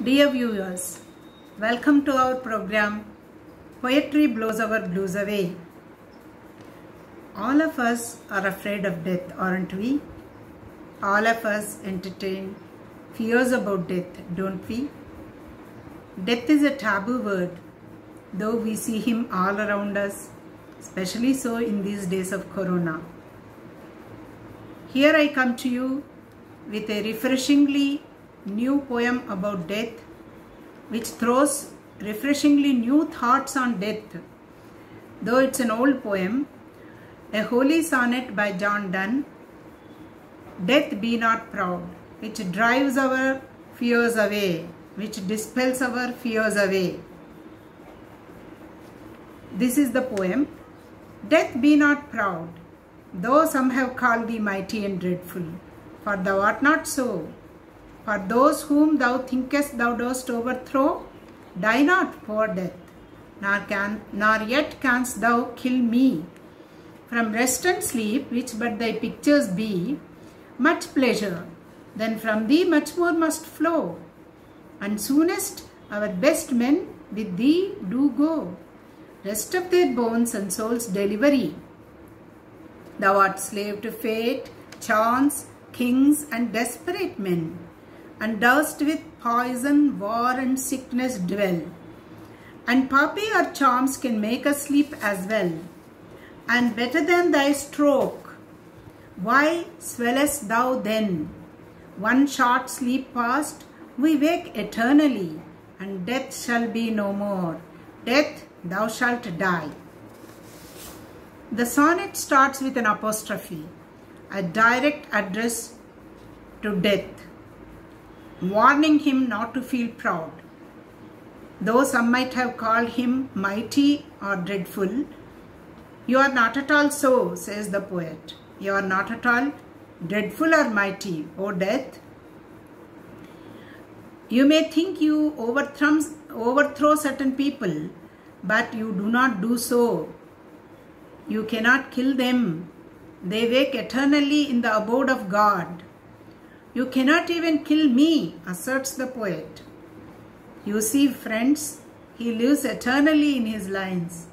Dear viewers, welcome to our program Poetry Blows Our Blues Away. All of us are afraid of death, aren't we? All of us entertain fears about death, don't we? Death is a taboo word, though we see him all around us, especially so in these days of Corona. Here I come to you with a refreshingly new poem about death, which throws refreshingly new thoughts on death. Though it's an old poem, a holy sonnet by John Donne, Death Be Not Proud, which drives our fears away, which dispels our fears away. This is the poem Death be not proud, though some have called thee mighty and dreadful, for thou art not so. For those whom thou thinkest thou dost overthrow, die not, for death, nor, can, nor yet canst thou kill me. From rest and sleep, which but thy pictures be, much pleasure, then from thee much more must flow. And soonest our best men with thee do go, rest of their bones and souls delivery. Thou art slave to fate, chance, kings and desperate men, and dost with poison, war and sickness dwell. And poppy or charms can make us sleep as well, and better than thy stroke. Why swellest thou then? One short sleep past, we wake eternally, and death shall be no more. Death, thou shalt die. The sonnet starts with an apostrophe, a direct address to death, warning him not to feel proud. Though some might have called him mighty or dreadful, you are not at all so, says the poet. You are not at all dreadful or mighty, O death. You may think you overthrow, certain people, but you do not do so. You cannot kill them. They wake eternally in the abode of God. You cannot even kill me, asserts the poet. You see, friends, he lives eternally in his lines.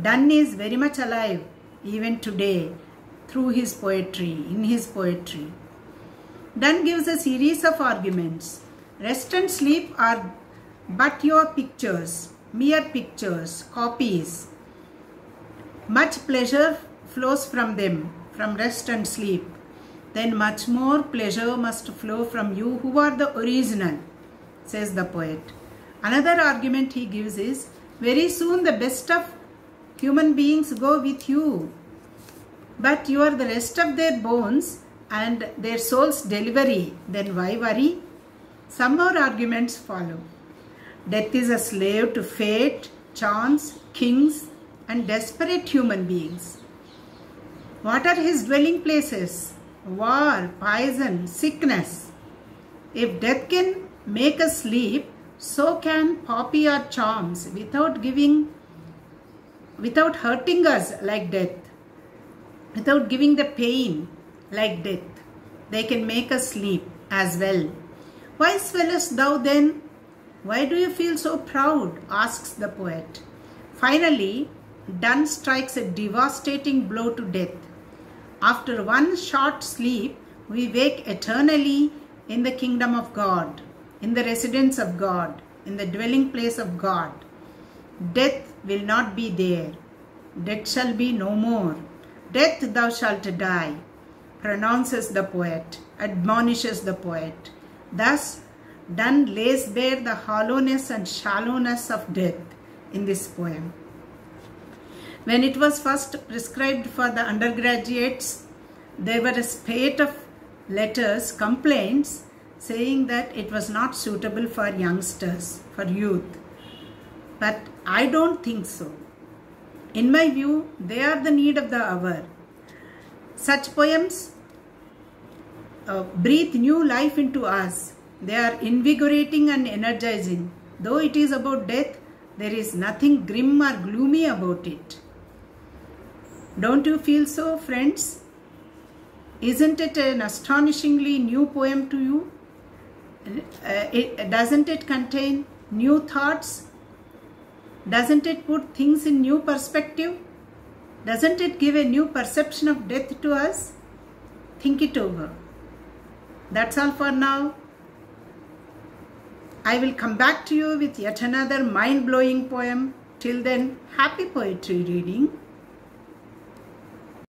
Donne is very much alive, even today, through his poetry, in his poetry. Donne gives a series of arguments. Rest and sleep are but your pictures, mere pictures, copies. Much pleasure flows from them, from rest and sleep. Then much more pleasure must flow from you who are the original, says the poet. Another argument he gives is, very soon the best of human beings go with you, but you are the rest of their bones and their soul's delivery, then why worry? Some more arguments follow. Death is a slave to fate, chance, kings, and desperate human beings. What are his dwelling places? War, poison, sickness. If death can make us sleep, so can poppy or charms without giving, without hurting us like death, without giving the pain like death. They can make us sleep as well. Why swellest thou then? Why do you feel so proud? asks the poet. Finally, Donne strikes a devastating blow to death. After one short sleep, we wake eternally in the kingdom of God, in the residence of God, in the dwelling place of God. Death will not be there. Death shall be no more. Death thou shalt die, pronounces the poet, admonishes the poet. Thus, Donne lays bare the hollowness and shallowness of death in this poem. When it was first prescribed for the undergraduates, there were a spate of letters, complaints, saying that it was not suitable for youngsters, for youth. But I don't think so. In my view, they are the need of the hour. Such poems uh, breathe new life into us. They are invigorating and energizing. Though it is about death, there is nothing grim or gloomy about it. Don't you feel so, friends? Isn't it an astonishingly new poem to you? uh, it, doesn't it contain new thoughts? Doesn't it put things in new perspective? Doesn't it give a new perception of death to us? Think it over. That's all for now. I will come back to you with yet another mind blowing poem. Till then, happy poetry reading.